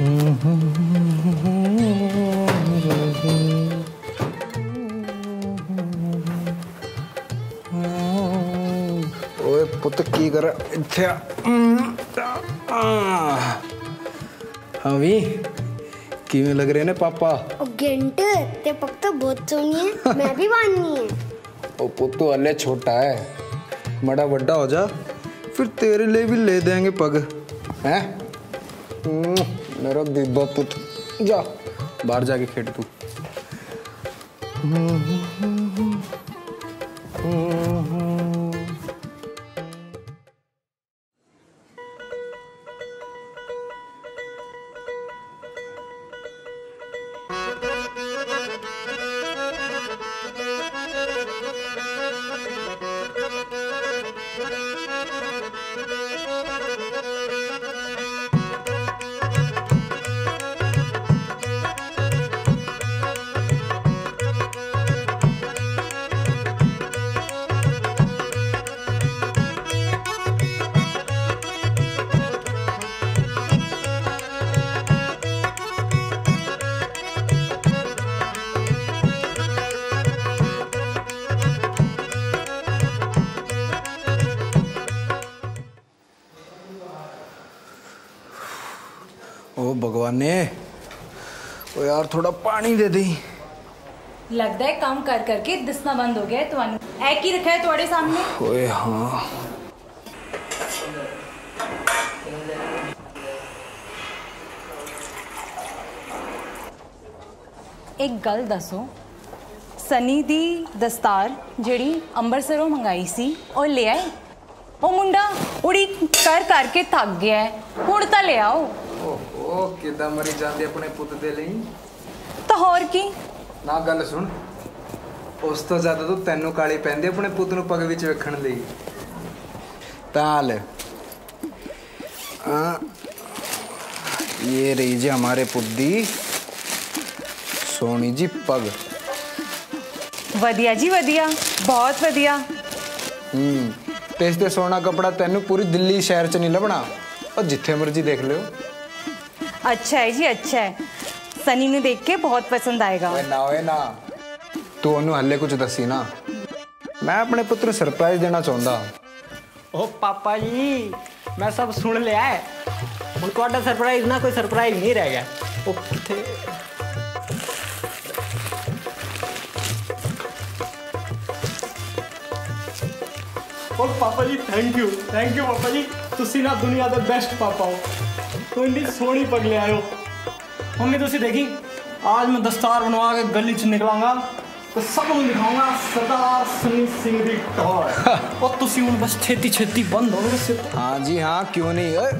ओए पुत की कर किवें लग रहे ने पापा? घंटे ते तो बहुत सोनी है मैं भी है। ओ तो छोटा है। बड़ा बड़ा हो जा फिर तेरे लिए भी ले देंगे पग। हैं? हम्म। मेरा बीबा पुत। जा। बाहर जाके खेड तू। भगवान ने ओ यार थोड़ा पानी दे दी ਲੱਗਦਾ ਹੈ ਕੰਮ ਕਰ ਕਰਕੇ ਦਿਸਣਾ ਬੰਦ ਹੋ ਗਿਆ ਹੈ ਤੁਹਾਨੂੰ ਐ ਕੀ ਰੱਖਿਆ ਹੈ ਤੁਹਾਡੇ ਸਾਹਮਣੇ ओए हाँ ਇੱਕ ਗੱਲ ਦੱਸੋ ਸਨੀ ਦੀ ਦਸਤਾਰ ਜਿਹੜੀ ਅੰਮ੍ਰਿਤਸਰੋਂ ਮੰਗਾਈ ਸੀ ਉਹ ਲੈ ਆਏ ਉਹ ਮੁੰਡਾ ਉੜੀ ਕਰ ਕਰਕੇ ਥੱਕ ਗਿਆ ਹੈ ਹੁਣ ਤਾਂ ਲੈ ਆਓ ਓਹ ਕਿਦਾਂ ਮਰੀ ਜਾਂਦੇ ਆਪਣੇ ਪੁੱਤ ਦੇ ਲਈ? ਤਾਂ ਹੋਰ ਕੀ? ਨਾ ਗੱਲ ਸੁਣ। ਉਸ ਤੋਂ ਜ਼ਿਆਦਾ ਤੂੰ ਤੈਨੂੰ ਕਾਲੀ ਪੈਂਦੀ ਆਪਣੇ ਪੁੱਤ ਨੂੰ ਪਗ ਵਿੱਚ ਵੇਖਣ ਲਈ। ਤਾਂ ਲੈ। ਆ ਇਹ ਰਹੀ ਜੀ ਹਮਾਰੇ ਪੁੱਤ ਦੀ ਸੋਹਣੀ ਜੀ ਪਗ। ਵਧੀਆ ਜੀ ਵਧੀਆ ਬਹੁਤ ਵਧੀਆ। ਹੂੰ। ਤੇ ਇਸ ਤੇ ਸੋਹਣਾ ਕਪੜਾ ਤੈਨੂੰ ਪੂਰੀ ਦਿੱਲੀ ਸ਼ਹਿਰ 'ਚ ਨਹੀਂ ਲੱਭਣਾ। ਉਹ ਜਿੱਥੇ ਮਰਜ਼ੀ ਦੇਖ ਲਿਓ। ਅੱਛਾ ਹੈ ਜੀ ਅੱਛਾ ਹੈ ਸਨੀ ਨੂੰ ਦੇਖ ਕੇ ਬਹੁਤ ਪਸੰਦ ਆਏਗਾ ਓਏ ਨਾ ਓਏ ਨਾ ਤੂੰ ਉਹਨੂੰ ਹੱਲੇ ਕੁਝ ਦੱਸੀ ਨਾ ਮੈਂ ਆਪਣੇ ਪੁੱਤ ਨੂੰ ਸਰਪ੍ਰਾਈਜ਼ ਦੇਣਾ ਚਾਹੁੰਦਾ ਉਹ ਪਾਪਾ ਜੀ ਮੈਂ ਸਭ ਸੁਣ ਲਿਆ ਹੈ ਹੁਣ ਤੁਹਾਡਾ ਸਰਪ੍ਰਾਈਜ਼ ਨਾ ਕੋਈ ਸਰਪ੍ਰਾਈਜ਼ ਨਹੀਂ ਰਹਿ ਗਿਆ ਉਹ ਕਿੱਥੇ ਉਹ ਪਾਪਾ ਜੀ ਥੈਂਕ ਯੂ ਥੈਂਕ ਯੂ ਪਾਪਾ ਜੀ ਤੁਸੀਂ ਨਾ ਦੁਨੀਆ ਦੇ ਬੈਸਟ ਪਾਪਾ ਹੋ तो कोई सोनी पगले आयो। मम्मी तो तुम देखी आज मैं दस्तार बनवा के गली च निकलांगा तो सब उन्हें दिखाऊँगा सरदार सनी सिंह की टॉर और तुसी उन बस छेती छेती बंद हो गए हाँ जी हाँ क्यों नहीं? ए,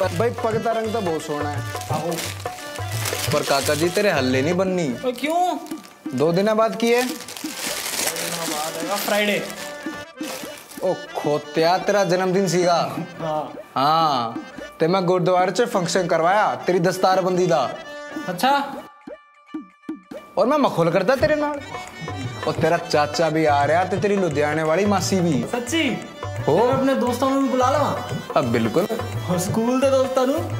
पर भाई पगता रंग तो बहुत सोना है। पर काका जी तेरे हल्ले नहीं बननी? क्यों? दो दिन बाद की है? फ्राइडे। ओ खोत्या तेरा जन्मदिन सीगा। हाँ।, हाँ। ਤੇ ਮੈਂ ਗੁਰਦੁਆਰੇ 'ਚ ਫੰਕਸ਼ਨ ਕਰਵਾਇਆ ਤੇਰੀ ਦਸਤਾਰਬੰਦੀ ਦਾ। ਅੱਛਾ। ਔਰ ਮੈਂ ਮਖੌਲ ਕਰਦਾ ਤੇਰੇ ਨਾਲ। ਉਹ ਤੇਰਾ ਚਾਚਾ ਵੀ ਆ ਰਿਹਾ ਤੇ ਤੇਰੀ ਲੁਧਿਆਣੇ ਵਾਲੀ ਮਾਸੀ ਵੀ। ਸੱਚੀ? ਹੋਰ? ਆਪਣੇ ਦੋਸਤਾਂ ਨੂੰ ਬੁਲਾ ਲਵਾਂ? ਆ ਬਿਲਕੁਲ। ਹੋਰ ਸਕੂਲ ਦੇ ਦੋਸਤਾਂ ਨੂੰ?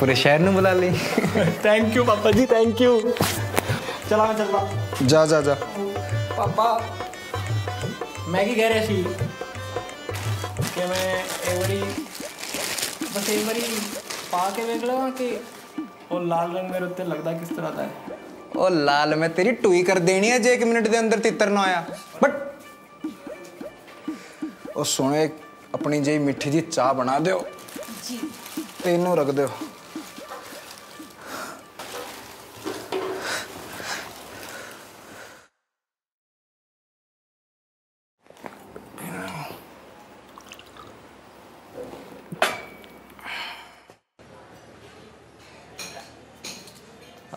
ਪੂਰੇ ਸ਼ਹਿਰ ਨੂੰ ਬੁਲਾ ਲਈ। ਥੈਂਕ ਯੂ ਪਾਪਾ ਜੀ ਥੈਂਕ ਯੂ ਚਲਾ ਮੈਂ ਜਾ ਜਾ ਜਾ। ਪਾਪਾ ਮੈਂ ਕੀ ਕਹਿ ਰਿਹਾ ਸੀ? ਇੱਕ ਵਾਰੀ ਪਾ ਕੇ ਵੇਖ ਲਵਾਂ ਕਿ ਉਹ ਲਾਲ ਰੰਗ ਮੇਰੇ ਉੱਤੇ ਲੱਗਦਾ ਕਿਸ ਤਰ੍ਹਾਂ ਦਾ ਹੈ। ਉਹ ਲਾਲ ਮੈਂ ਤੇਰੀ ਟੂਈ ਕਰ ਦੇਣੀ ਹੈ ਜੇ ਇੱਕ ਮਿੰਟ ਦੇ ਅੰਦਰ ਤਿੱਤਰ ਨਾ ਆਇਆ। ਬਟ ਉਹ ਸੋਹਣੇ ਆਪਣੀ ਜਿਹੀ ਮਿੱਠੀ ਜੀ ਚਾਹ ਬਣਾ ਦਿਓ। ਜੀ। ਤੇ ਇਹਨੂੰ ਰੱਖ ਦਿਓ।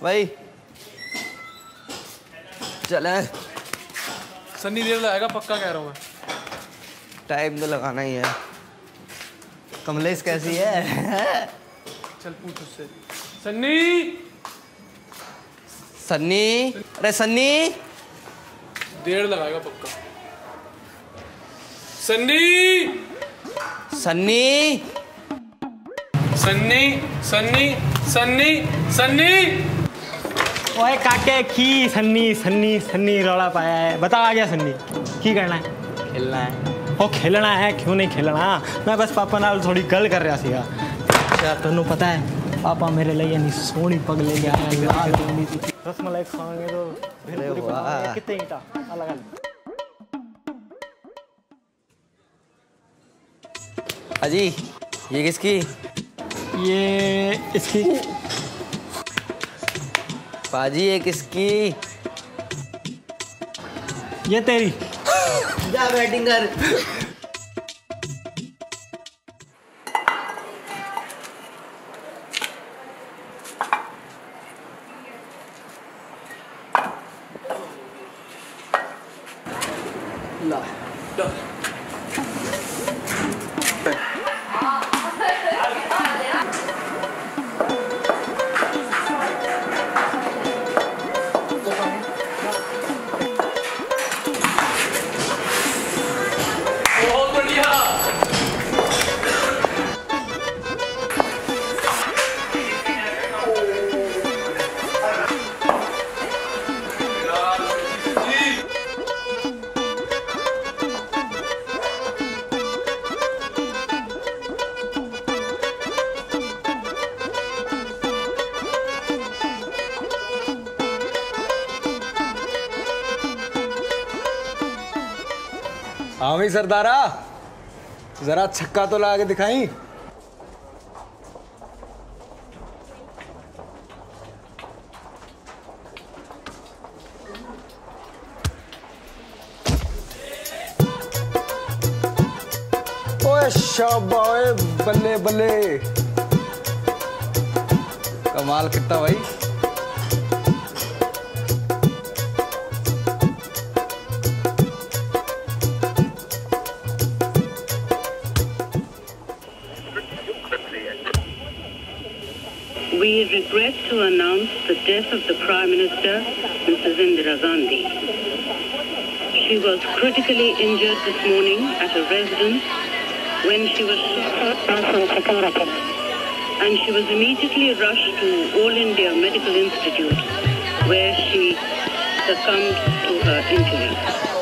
भाई। चल सन्नी देव लगाएगा पक्का कह रहा हूँ मैं। टाइम तो लगाना ही है। कमलेश कैसी है? चल पूछ उससे। सन्नी! सन्नी? अरे सन्नी! डेढ़ लगाएगा पक्का। सन्नी! सन्नी! सन्नी सन्नी सन्नी सन्नी! ओए काके की सन्नी सन्नी सन्नी रौला पाया है? बता आ गया सन्नी की करना है? खेलना है। ओ खेलना है? क्यों नहीं खेलना? मैं बस पापा नाल थोड़ी गल कर रहा सीगा। यार तन्नू पता है पापा मेरे लिए नहीं सोनी पग ले के आया लाल सी रसमलाई खाएँगे तो भेलपुरी बनाएँगे कितने ईंटा? अलग अलग। अजी ये किसकी? ये इसकी पाजी ये किसकी ये तेरी। जा बैटिंग कर। हाँ भाई सरदारा। जरा छक्का तो लगा के दिखाई। बल्ले बल्ले कमाल कितना भाई। Regret to announce the death of the Prime Minister, Mrs. Indira Gandhi. She was critically injured this morning at a residence when she was shot and she was immediately rushed to All India Medical Institute where she succumbed to her injuries.